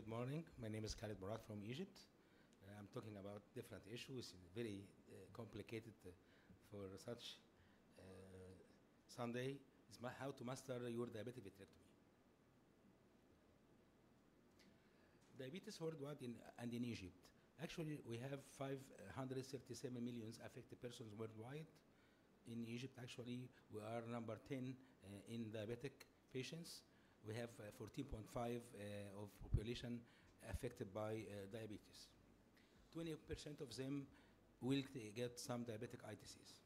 Good morning. My name is Khaled Mourad from Egypt. Uh, I'm talking about different issues, very uh, complicated uh, for such uh, Sunday. Ma- how to master your diabetic vitrectomy. Diabetes worldwide in, and in Egypt. Actually, we have 537 million affected persons worldwide. In Egypt, actually, we are number 10 uh, in diabetic patients. We have uh, 14.5 uh, of population affected by uh, diabetes. 20% of them will get some diabetic ITCs.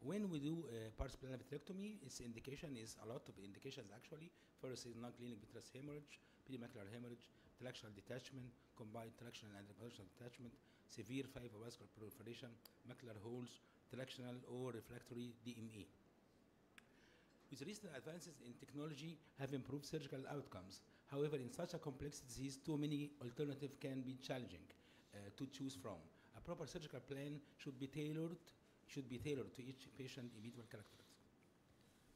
When we do uh, partial vitrectomy, its indication is a lot of indications actually. First is non-clearing vitreous hemorrhage, perimacular hemorrhage, intellectual detachment, combined intellectual and reproductional detachment, severe fibrovascular proliferation, macular holes, intellectual or refractory DME. With recent advances in technology have improved surgical outcomes. However, in such a complex disease, too many alternatives can be challenging uh, to choose from. A proper surgical plan should be tailored should be tailored to each patient individual characteristics.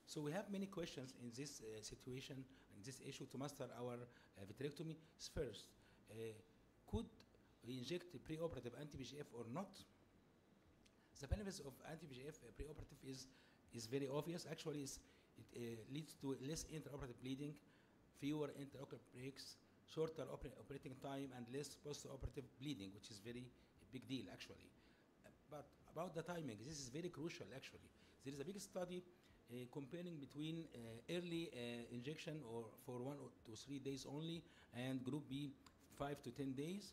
So we have many questions in this uh, situation, in this issue to master our uh, vitrectomy. First, uh, could we inject preoperative anti-VEGF or not? The benefits of anti-VEGF uh, preoperative is, is very obvious. Actually, it's, it uh, leads to less intraoperative bleeding, fewer intraocular breaks, shorter oper- operating time, and less post-operative bleeding, which is very big deal actually. But about the timing, this is very crucial actually. There is a big study uh, comparing between uh, early uh, injection or for one to three days only and group B five to ten days.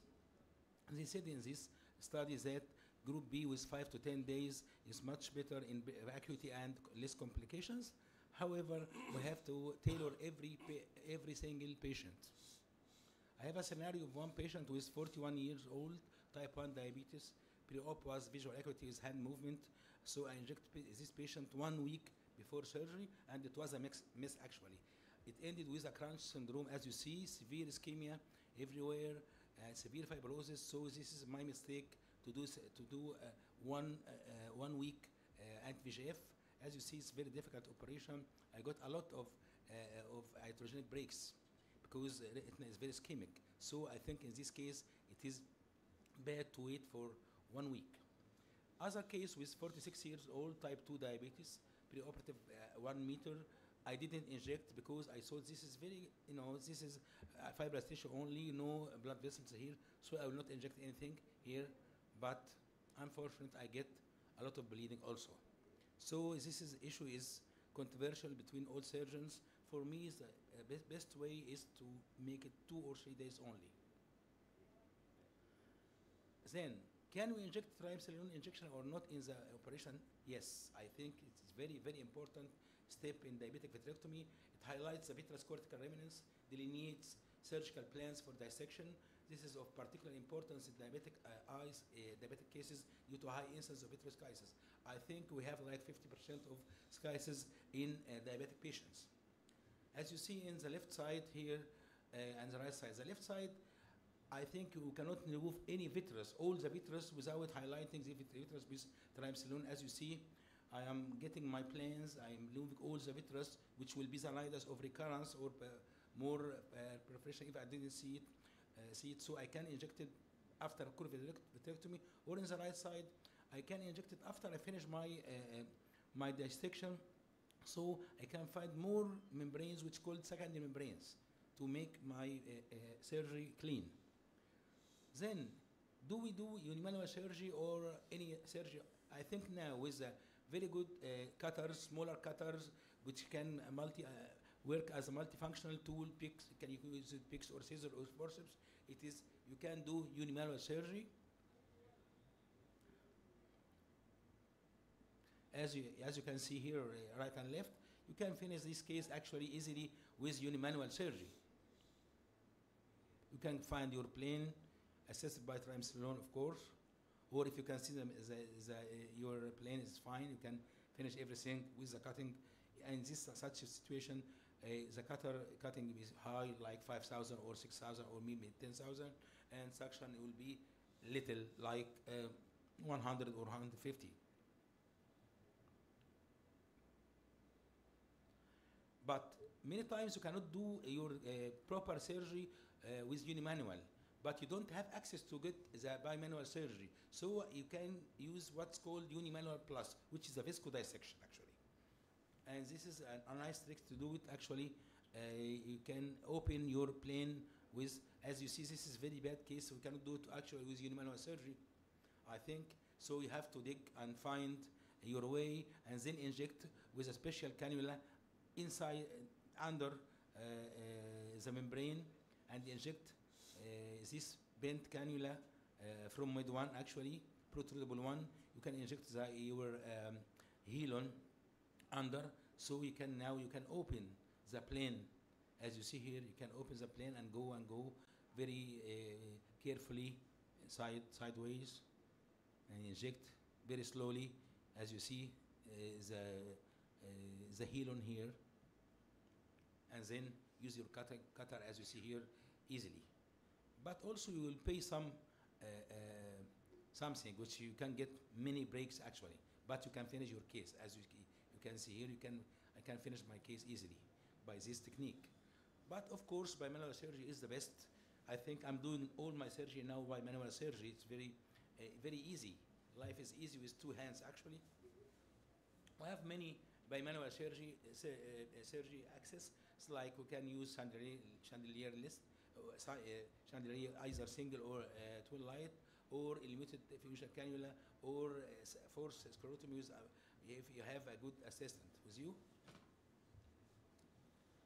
They said in this study that group B with five to ten days is much better in acuity and less complications. However, we have to tailor every every single patient. I have a scenario of one patient who is 41 years old, type 1 diabetes. Pre-op was visual acuity with hand movement. So I inject this patient one week before surgery, and it was a mix, miss actually. It ended with a crunch syndrome, as you see, severe ischemia everywhere, uh, severe fibrosis. So this is my mistake to do to do uh, one uh, uh, one week uh, anti-VEGF. As you see, it's very difficult operation. I got a lot of uh, of iatrogenic breaks because retina is very ischemic. So I think in this case it is bad to wait for one week. Other case with 46 years old, type 2 diabetes, preoperative uh, one meter. I didn't inject because I thought this is very, you know, this is uh, fibrous tissue only, no blood vessels here, so I will not inject anything here. But unfortunately, I get a lot of bleeding also. So this is issue is controversial between all surgeons. For me, the uh, best, way is to make it two or three days only. Then, can we inject triamcinolone injection or not in the operation? Yes, I think it's very, very important step in diabetic vitrectomy. It highlights the vitreous cortical remnants, delineates surgical plans for dissection. This is of particular importance in diabetic uh, eyes, uh, diabetic cases due to high incidence of vitreous schisis. I think we have like 50% of schisis in uh, diabetic patients. As you see in the left side here uh, and the right side, the left side, I think you cannot remove any vitreous, all the vitreous without highlighting the vitreous with triamcinolone. As you see, I am getting my plans, I am removing all the vitreous, which will be the nidus of recurrence or uh, more uh, perforation if I didn't see it, uh, see it. So I can inject it after core vitrectomy, or in the right side, I can inject it after I finish my uh, uh, my dissection so I can find more membranes which called secondary membranes to make my uh, uh, surgery clean. Then, do we do unimanual surgery or any surgery? I think now with very good cutters, smaller cutters, which can multi work as a multifunctional tool. Picks can you use it picks or scissors or forceps? It is you can do unimanual surgery. As you, as you can see here, uh, right and left, you can finish this case actually easily with unimanual surgery. You can find your plane assessed by triamcinolone, of course, or if you can see them, the, the, uh, your plane is fine, you can finish everything with the cutting. In this such a situation, uh, the cutter cutting is high, like 5,000 or 6,000 or maybe 10,000, and suction will be little, like uh, 100 or 150. But many times you cannot do your uh, proper surgery uh, with unimanual, but you don't have access to get the bimanual surgery. So you can use what's called unimanual plus, which is a visco dissection actually. And this is a, a nice trick to do it actually. Uh, you can open your plane with, as you see, this is very bad case. We cannot do it actually with unimanual surgery. I think so. You have to dig and find your way, and then inject with a special cannula inside, uh, under uh, uh, the membrane, and inject this bent cannula from mid one actually protrudable one. You can inject the, your um, Healon under, so you can now you can open the plane as you see here. You can open the plane and go and go very uh, carefully side sideways and inject very slowly as you see uh, the uh, the Healon here and then use your cutter, cutter as you see here easily. But also you will pay some uh, uh, something which you can get many breaks actually. But you can finish your case. As you, you can see here you can I can finish my case easily by this technique. But of course bimanual surgery is the best. I think I'm doing all my surgery now bimanual surgery. It's very uh, very easy. Life is easy with two hands actually. We have many bimanual surgery uh, sur- surgery access it's like we can use chandelier chandelier list uh, uh, chandelier either single or twin light or illuminated diffusion cannula or force sclerotomy if you have a good assistant with you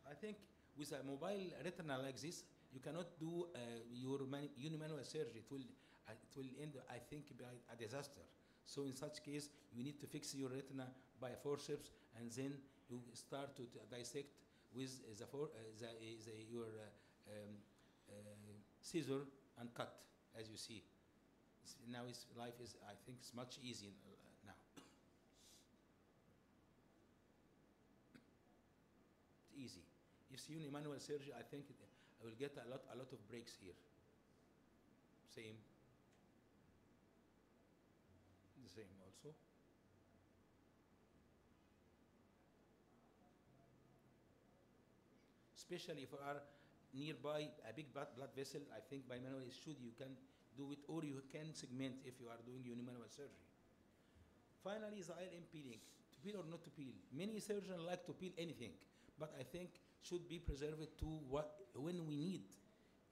I think with a mobile retina like this, you cannot do uh, your manu- unimanual surgery. It will, uh, it will end, I think, by a disaster. So in such case, you need to fix your retina by forceps, and then you start to, dissect with uh, the, for, uh, the, uh, the your um, scissor and cut, as you see. Now his life is, I think, it's much easier now. It's easy. If it's unimanual surgery, I think I will get a lot, a lot of breaks here. Same. The same also. Especially if you are nearby a big blood, vessel, I think bimanual is should you can do it or you can segment if you are doing unimanual surgery. Finally, is ILM peeling. To peel or not to peel. Many surgeons like to peel anything, but I think should be preserved to what when we need,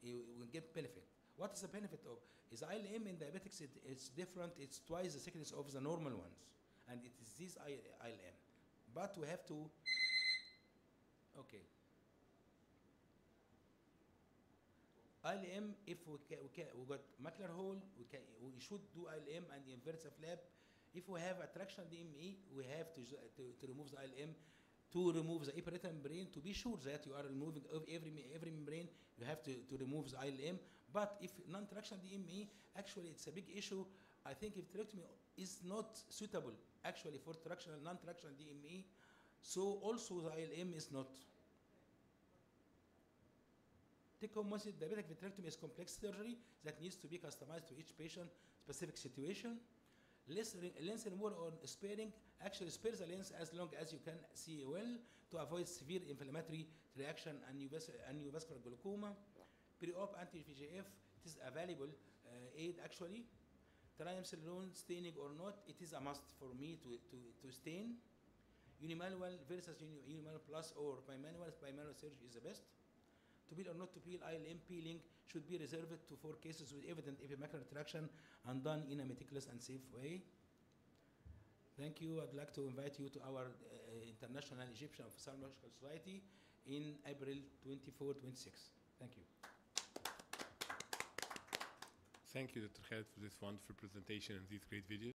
eh, we get benefit. What is the benefit of? Is ILM in diabetics, it, it's different, it's twice the thickness of the normal ones. And it is this ILM. But we have to, okay. ILM, if we, ca- we, ca- we got macular hole, we, can, we should do ILM and invert the flap. If we have attraction DME, we have to, to, to remove the ILM to remove the epiretinal membrane to be sure that you are removing every, every membrane, you have to, to remove the ILM. But if non-traction DME, actually it's a big issue. I think if tractomy is not suitable actually for traction, non-traction DME, so also the ILM is not. Take home diabetic vitrectomy is complex surgery that needs to be customized to each patient specific situation. Less lens removal or sparing actually spare the lens as long as you can see well to avoid severe inflammatory reaction and neovas- and neovascular glaucoma. Pre-op anti-VEGF, it is a valuable uh, aid actually. Triamcinolone staining or not, it is a must for me to, to, to stain. Unimanual versus uni- unimanual plus or bimanual, bimanual surgery is the best. To peel or not to peel, ILM peeling should be reserved to for cases with evident epimacular retraction and done in a meticulous and safe way. Thank you. I'd like to invite you to our uh, International Egyptian Ophthalmological Society in April 24, 26. Thank you. Thank you, Dr. Khaled, for this wonderful presentation and these great videos.